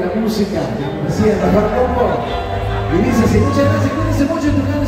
La música, que nos decía Rafael Pombo. Y dice así, muchas gracias, cuídense mucho en tu casa.